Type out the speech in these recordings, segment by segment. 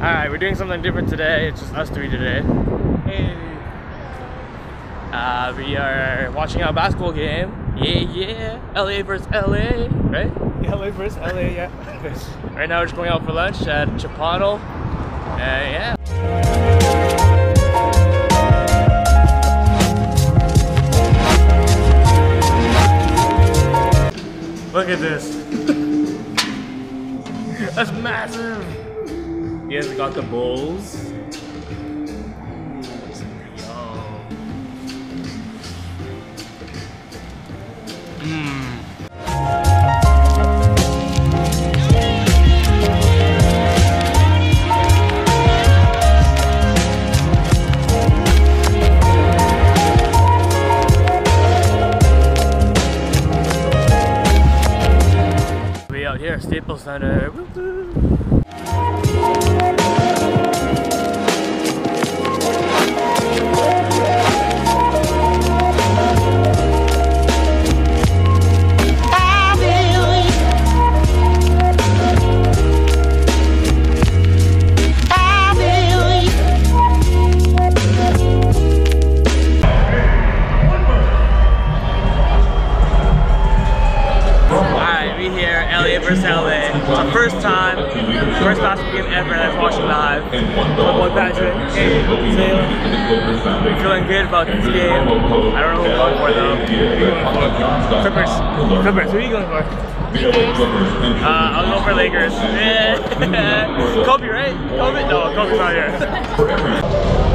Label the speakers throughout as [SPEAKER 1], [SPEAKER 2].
[SPEAKER 1] Alright, we're doing something different today. It's just us three today. Hey. Uh, we are watching a basketball game. Yeah, yeah. LA versus LA, right?
[SPEAKER 2] LA versus LA, yeah.
[SPEAKER 1] Right now we're just going out for lunch at Chipotle. Uh, yeah. Look at this. That's massive. He has got the bowls. Mmm. We out here, Staples Center. Time, first basketball game ever that I've watched live. My boy Patrick, hey, Taylor. Feeling good about this game. I don't know who I'm going for though. Clippers. Clippers, who are you going for? Uh, I'll go for Lakers. Kobe, right? Kobe? No, Kobe's not here.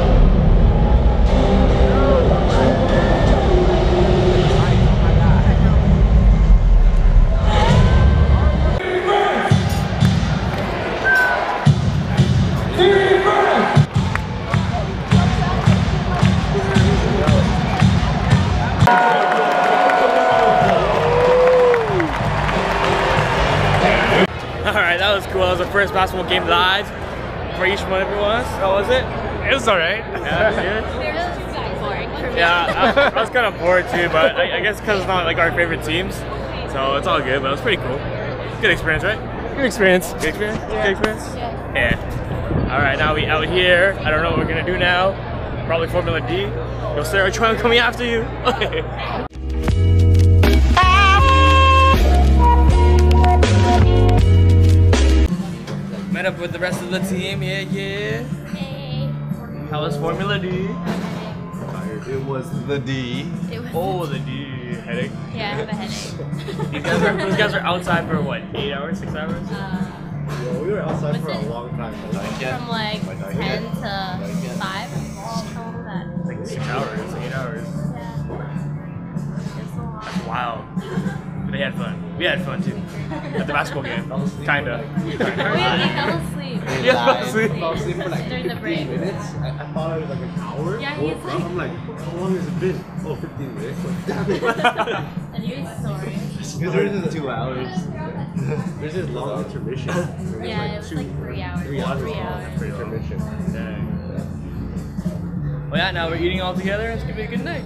[SPEAKER 1] that was cool. That was the first basketball game live for each one of everyone. How was it?
[SPEAKER 2] It was alright.
[SPEAKER 1] Yeah, good.
[SPEAKER 3] boring for me.
[SPEAKER 1] Yeah, I, I was kind of bored too, but I, I guess because it's not like our favorite teams, so it's all good. But it was pretty cool. Good experience, right?
[SPEAKER 2] Good experience.
[SPEAKER 1] Good experience. Good experience.
[SPEAKER 3] Yeah.
[SPEAKER 1] Yeah. All right, now we out here. I don't know what we're gonna do now. Probably Formula D. Yo, Sarah, trying coming after you. Met up with the rest of the team. Yeah, yeah.
[SPEAKER 3] Hey.
[SPEAKER 1] How was Formula D?
[SPEAKER 4] It was the D.
[SPEAKER 3] It was,
[SPEAKER 1] Oh, the D headache.
[SPEAKER 3] yeah, I have a headache.
[SPEAKER 1] These guys are these guys are outside for what? Eight hours? Six hours?
[SPEAKER 3] Uh,
[SPEAKER 4] Yo, we were outside
[SPEAKER 3] Was
[SPEAKER 4] for a long time.
[SPEAKER 3] from like 10 to 5.
[SPEAKER 1] Fun. We had fun too. At the basketball game. Kinda.
[SPEAKER 3] Yeah, we fell asleep.
[SPEAKER 1] Yeah, fell asleep.
[SPEAKER 4] Fell asleep for like
[SPEAKER 3] During the
[SPEAKER 4] 15
[SPEAKER 3] break.
[SPEAKER 4] minutes. I, I thought it was like an hour.
[SPEAKER 3] Yeah, he's like-
[SPEAKER 4] I'm like, how long has it been? Oh, 15 minutes. Like, damn it.
[SPEAKER 3] And you're sorry.
[SPEAKER 4] Because there's this two hours. There's this long intermission.
[SPEAKER 3] Yeah, it was like three hours.
[SPEAKER 4] Three hours.
[SPEAKER 3] Three
[SPEAKER 4] long
[SPEAKER 3] hours.
[SPEAKER 4] intermission.
[SPEAKER 1] Dang. Well, yeah, now we're eating all together. It's gonna be a good night.